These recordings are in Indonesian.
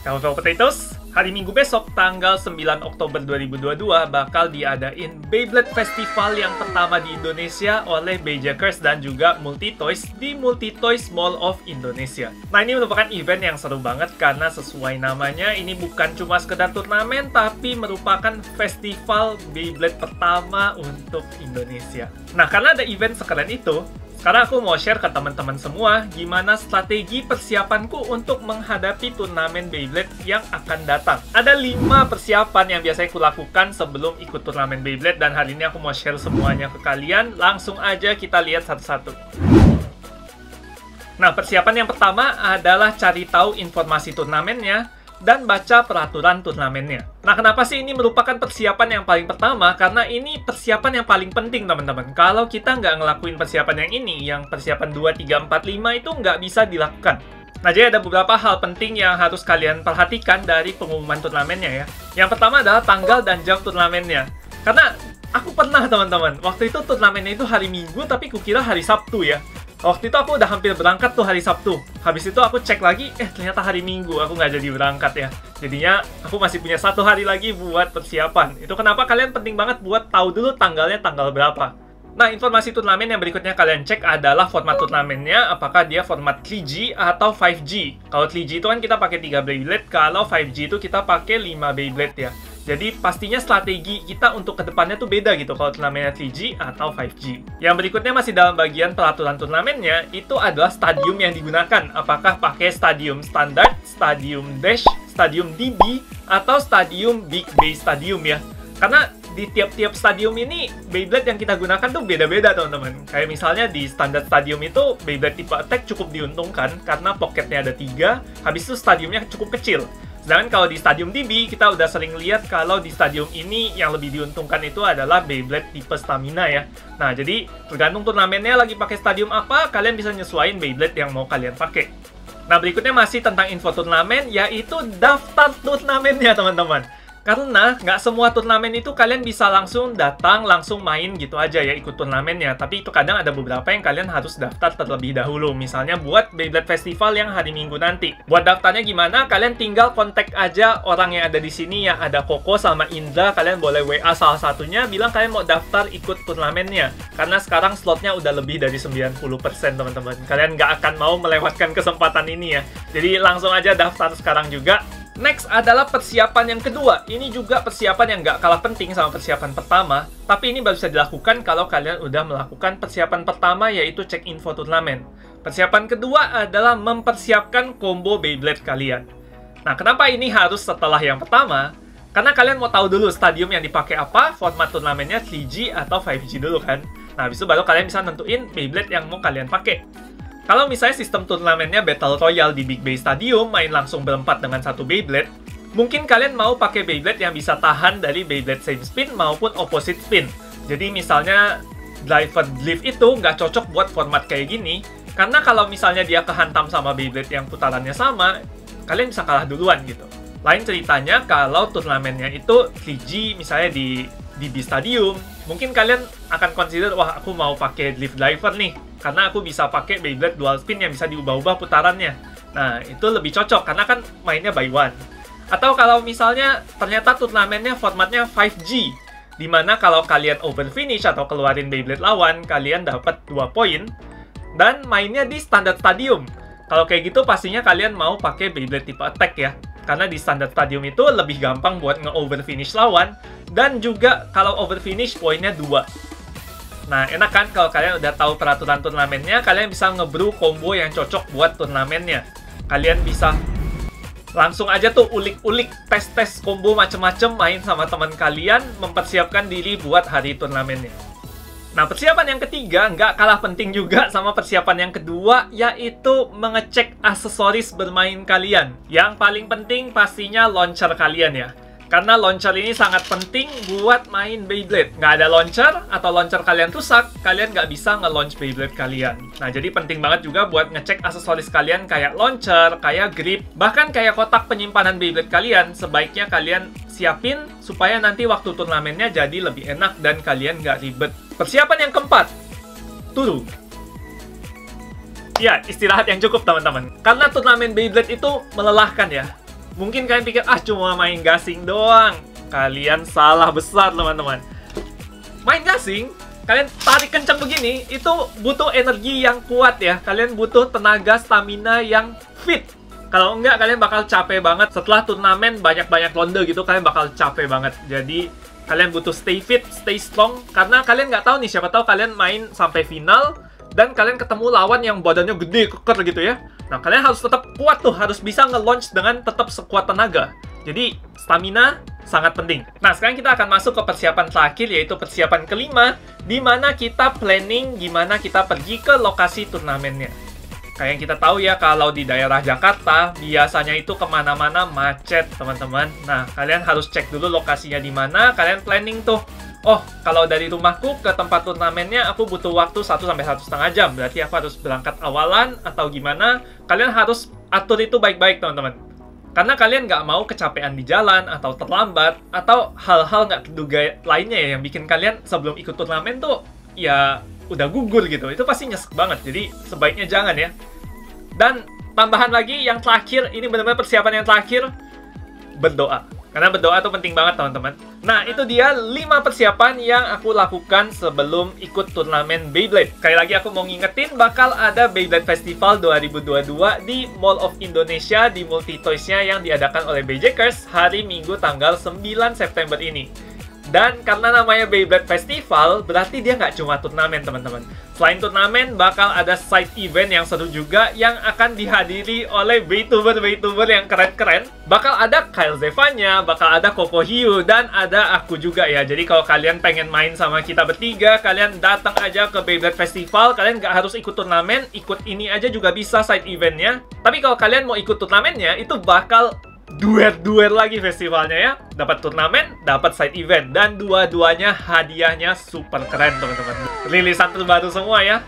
Fellow Potatoes, hari Minggu besok tanggal 9 Oktober 2022 bakal diadain Beyblade Festival yang pertama di Indonesia oleh Beyjakers dan juga Multitoys di Multitoys Mall of Indonesia. Nah ini merupakan event yang seru banget karena sesuai namanya ini bukan cuma sekedar turnamen tapi merupakan festival Beyblade pertama untuk Indonesia. Nah karena ada event sekeren itu, sekarang aku mau share ke teman-teman semua gimana strategi persiapanku untuk menghadapi turnamen Beyblade yang akan datang. Ada 5 persiapan yang biasanya aku lakukan sebelum ikut turnamen Beyblade dan hari ini aku mau share semuanya ke kalian. Langsung aja kita lihat satu-satu. Nah, persiapan yang pertama adalah cari tahu informasi turnamennya, dan baca peraturan turnamennya. Nah, kenapa sih ini merupakan persiapan yang paling pertama? Karena ini persiapan yang paling penting, teman-teman. Kalau kita nggak ngelakuin persiapan yang ini, yang persiapan 2, 3, 4, 5 itu nggak bisa dilakukan. Nah, jadi ada beberapa hal penting yang harus kalian perhatikan dari pengumuman turnamennya ya. Yang pertama adalah tanggal dan jam turnamennya. Karena aku pernah, teman-teman, waktu itu turnamennya itu hari Minggu, tapi kukira hari Sabtu ya. Waktu itu aku udah hampir berangkat tuh hari Sabtu. Habis itu aku cek lagi, eh ternyata hari Minggu aku nggak jadi berangkat ya. Jadinya aku masih punya satu hari lagi buat persiapan. Itu kenapa kalian penting banget buat tahu dulu tanggalnya tanggal berapa. Nah, informasi turnamen yang berikutnya kalian cek adalah format turnamennya, apakah dia format 3G atau 5G. Kalau 3G itu kan kita pakai 3 Beyblade, kalau 5G itu kita pakai 5 Beyblade ya. Jadi pastinya strategi kita untuk ke depannya tuh beda gitu kalau turnamennya 3G atau 5G. Yang berikutnya masih dalam bagian peraturan turnamennya itu adalah stadium yang digunakan. Apakah pakai stadium standar, stadium dash, stadium DB, atau stadium big base stadium ya. Karena di tiap-tiap stadium ini Beyblade yang kita gunakan tuh beda-beda teman-teman. Kayak misalnya di standar stadium itu Beyblade tipe attack cukup diuntungkan karena pocketnya ada tiga, habis itu stadiumnya cukup kecil. Sedangkan kalau di Stadium DB, kita udah sering lihat kalau di stadium ini yang lebih diuntungkan itu adalah Beyblade tipe stamina ya. Nah, jadi tergantung turnamennya lagi pakai stadium apa, kalian bisa nyesuaiin Beyblade yang mau kalian pakai. Nah, berikutnya masih tentang info turnamen, yaitu daftar turnamennya, teman-teman. Karena nggak semua turnamen itu kalian bisa langsung datang, langsung main gitu aja ya ikut turnamennya. Tapi itu kadang ada beberapa yang kalian harus daftar terlebih dahulu. Misalnya buat Beyblade Festival yang hari Minggu nanti. Buat daftarnya gimana? Kalian tinggal kontak aja orang yang ada di sini ya. Ada Koko sama Indra. Kalian boleh WA salah satunya bilang kalian mau daftar ikut turnamennya. Karena sekarang slotnya udah lebih dari 90% teman-teman. Kalian nggak akan mau melewatkan kesempatan ini ya. Jadi langsung aja daftar sekarang juga Next adalah persiapan yang kedua. Ini juga persiapan yang nggak kalah penting sama persiapan pertama, tapi ini baru bisa dilakukan kalau kalian udah melakukan persiapan pertama yaitu cek info turnamen. Persiapan kedua adalah mempersiapkan combo Beyblade kalian. Nah, kenapa ini harus setelah yang pertama? Karena kalian mau tahu dulu stadium yang dipakai apa, format turnamennya 3G atau 5G dulu kan. Nah, habis itu baru kalian bisa nentuin Beyblade yang mau kalian pakai. Kalau misalnya sistem turnamennya Battle Royale di Big Bay Stadium, main langsung berempat dengan satu Beyblade, mungkin kalian mau pakai Beyblade yang bisa tahan dari Beyblade same spin maupun opposite spin. Jadi misalnya driver lift itu nggak cocok buat format kayak gini, karena kalau misalnya dia kehantam sama Beyblade yang putarannya sama, kalian bisa kalah duluan gitu. Lain ceritanya kalau turnamennya itu 3G misalnya di di B Stadium, mungkin kalian akan consider, wah aku mau pakai lift driver nih, karena aku bisa pakai Beyblade dual spin yang bisa diubah-ubah putarannya. Nah, itu lebih cocok karena kan mainnya by one. Atau kalau misalnya ternyata turnamennya formatnya 5G, di mana kalau kalian over finish atau keluarin Beyblade lawan, kalian dapat 2 poin, dan mainnya di standar stadium. Kalau kayak gitu pastinya kalian mau pakai Beyblade tipe attack ya. Karena di standar stadium itu lebih gampang buat nge-over finish lawan, dan juga kalau over finish poinnya 2. Nah, enak kan kalau kalian udah tahu peraturan turnamennya, kalian bisa ngebrew combo yang cocok buat turnamennya. Kalian bisa langsung aja tuh ulik-ulik tes-tes combo macem-macem main sama teman kalian, mempersiapkan diri buat hari turnamennya. Nah, persiapan yang ketiga nggak kalah penting juga sama persiapan yang kedua, yaitu mengecek aksesoris bermain kalian. Yang paling penting pastinya launcher kalian ya. Karena launcher ini sangat penting buat main Beyblade. Nggak ada launcher atau launcher kalian rusak, kalian nggak bisa nge-launch Beyblade kalian. Nah, jadi penting banget juga buat ngecek aksesoris kalian kayak launcher, kayak grip, bahkan kayak kotak penyimpanan Beyblade kalian. Sebaiknya kalian siapin supaya nanti waktu turnamennya jadi lebih enak dan kalian nggak ribet. Persiapan yang keempat, turu. Ya, istirahat yang cukup teman-teman. Karena turnamen Beyblade itu melelahkan ya Mungkin kalian pikir, ah cuma main gasing doang. Kalian salah besar, teman-teman. Main gasing, kalian tarik kencang begini, itu butuh energi yang kuat ya. Kalian butuh tenaga stamina yang fit. Kalau enggak, kalian bakal capek banget. Setelah turnamen banyak-banyak ronde gitu, kalian bakal capek banget. Jadi, kalian butuh stay fit, stay strong. Karena kalian nggak tahu nih, siapa tahu kalian main sampai final, dan kalian ketemu lawan yang badannya gede, keker gitu ya. Nah, kalian harus tetap kuat tuh, harus bisa nge-launch dengan tetap sekuat tenaga. Jadi, stamina sangat penting. Nah, sekarang kita akan masuk ke persiapan terakhir, yaitu persiapan kelima, di mana kita planning gimana kita pergi ke lokasi turnamennya. Kayak yang kita tahu ya, kalau di daerah Jakarta, biasanya itu ke mana-mana macet, teman-teman. Nah, kalian harus cek dulu lokasinya di mana, kalian planning tuh oh kalau dari rumahku ke tempat turnamennya aku butuh waktu 1 sampai satu setengah jam. Berarti aku harus berangkat awalan atau gimana? Kalian harus atur itu baik-baik teman-teman. Karena kalian nggak mau kecapean di jalan atau terlambat atau hal-hal nggak terduga lainnya ya yang bikin kalian sebelum ikut turnamen tuh ya udah gugur gitu. Itu pasti nyesek banget. Jadi sebaiknya jangan ya. Dan tambahan lagi yang terakhir ini benar-benar persiapan yang terakhir berdoa. Karena berdoa tuh penting banget teman-teman. Nah itu dia 5 persiapan yang aku lakukan sebelum ikut turnamen Beyblade. Sekali lagi aku mau ngingetin bakal ada Beyblade Festival 2022 di Mall of Indonesia di Multi Toys-nya yang diadakan oleh Beyjakers hari Minggu tanggal 9 September ini. Dan karena namanya Beyblade Festival, berarti dia nggak cuma turnamen, teman-teman. Selain turnamen, bakal ada side event yang seru juga yang akan dihadiri oleh VTuber-VTuber yang keren-keren. Bakal ada Kyle Zevanya, bakal ada Koko Hiu, dan ada aku juga ya. Jadi kalau kalian pengen main sama kita bertiga, kalian datang aja ke Beyblade Festival. Kalian nggak harus ikut turnamen, ikut ini aja juga bisa side eventnya. Tapi kalau kalian mau ikut turnamennya, itu bakal duet-duet lagi festivalnya ya. Dapat turnamen, dapat side event. Dan dua-duanya hadiahnya super keren teman-teman. Rilisan terbaru semua ya.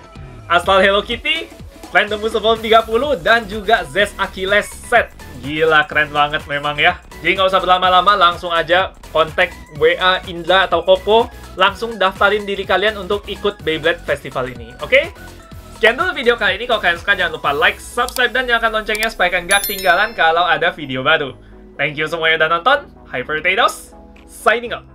Asal Hello Kitty, Random Sebelum 30, dan juga Zest Achilles Set. Gila, keren banget memang ya. Jadi nggak usah berlama-lama, langsung aja kontak WA Indra atau Koko. Langsung daftarin diri kalian untuk ikut Beyblade Festival ini, oke? Okay? Sekian dulu video kali ini. Kalau kalian suka, jangan lupa like, subscribe, dan nyalakan loncengnya supaya kalian gak ketinggalan kalau ada video baru. Thank you semuanya udah nonton. Hyper Potatoes, signing out.